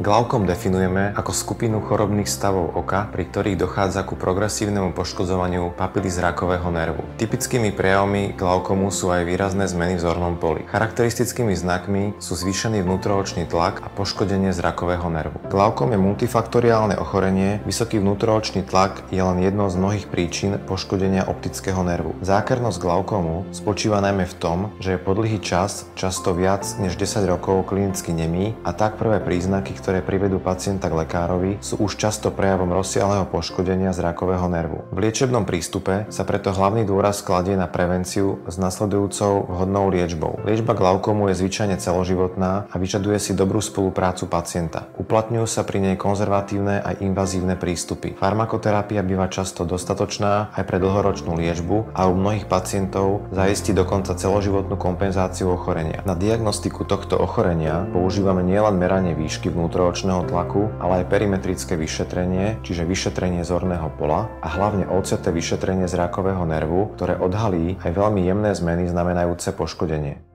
Glaukom definujeme ako skupinu chorobných stavov oka, pri ktorých dochádza ku progresívnemu poškodzovaniu papily zrakového nervu. Typickými prejavmi glaukomu sú aj výrazné zmeny v zornom poli. Charakteristickými znakmi sú zvýšený vnútroočný tlak a poškodenie zrakového nervu. Glaukom je multifaktoriálne ochorenie, vysoký vnútroočný tlak je len jednou z mnohých príčin poškodenia optického nervu. Zákernosť glaukomu spočíva najmä v tom, že je podlhý čas, často viac než 10 rokov klinicky nemý a tak prvé príznaky, ktoré privedú pacienta k lekárovi, sú už často prejavom rozsiahleho poškodenia zrakového nervu. V liečebnom prístupe sa preto hlavný dôraz kladie na prevenciu s nasledujúcou vhodnou liečbou. Liečba glaukomu je zvyčajne celoživotná a vyžaduje si dobrú spoluprácu pacienta. Uplatňujú sa pri nej konzervatívne aj invazívne prístupy. Farmakoterapia býva často dostatočná aj pre dlhoročnú liečbu a u mnohých pacientov zaistí dokonca celoživotnú kompenzáciu ochorenia. Na diagnostiku tohto ochorenia používame nielen meranie výšky vnútroočného tlaku, ale aj perimetrické vyšetrenie, čiže vyšetrenie zorného pola a hlavne OCT vyšetrenie zrakového nervu, ktoré odhalí aj veľmi jemné zmeny znamenajúce poškodenie.